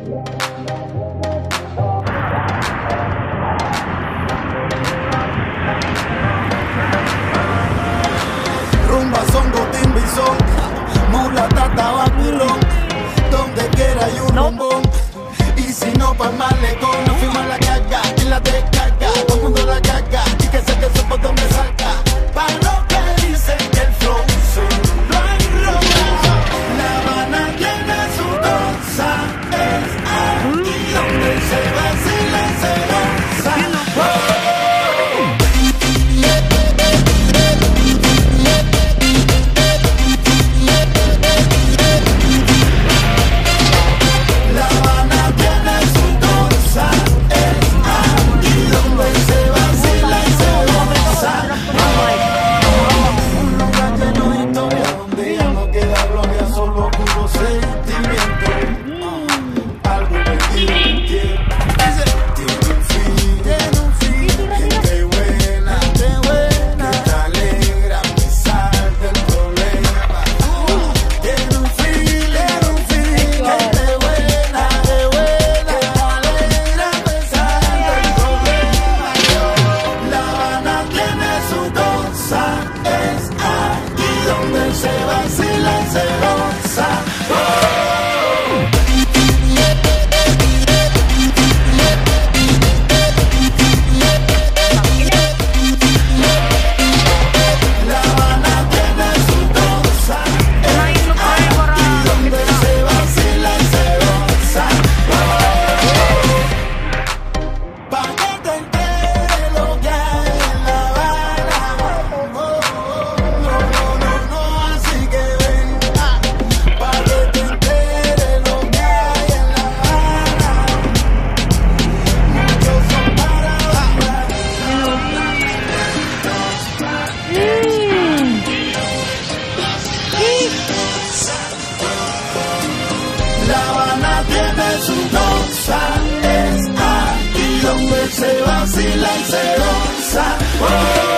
Rumba, songo, timba y son, mulata. Donde quiera hay un rumbón. Y si no, pa' malecón, no firma la calle. la celosa. Oh.